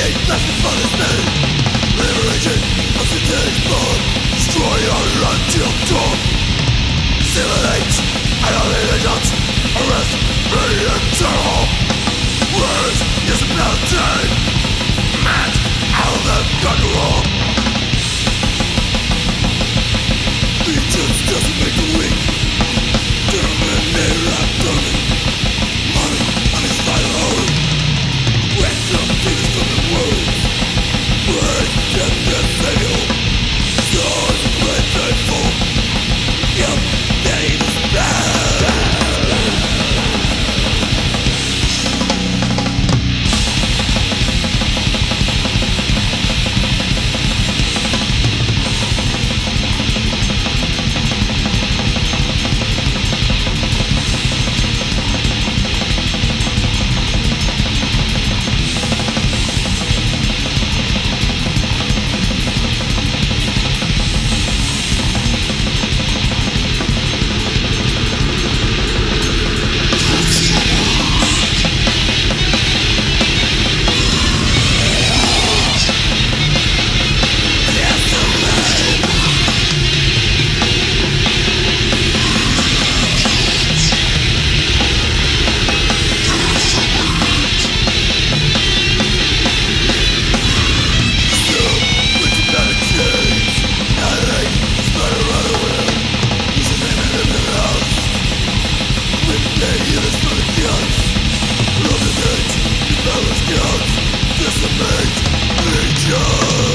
need nothing for this man In religion of today's blood Destroy all Simulate. And Arrest. Can't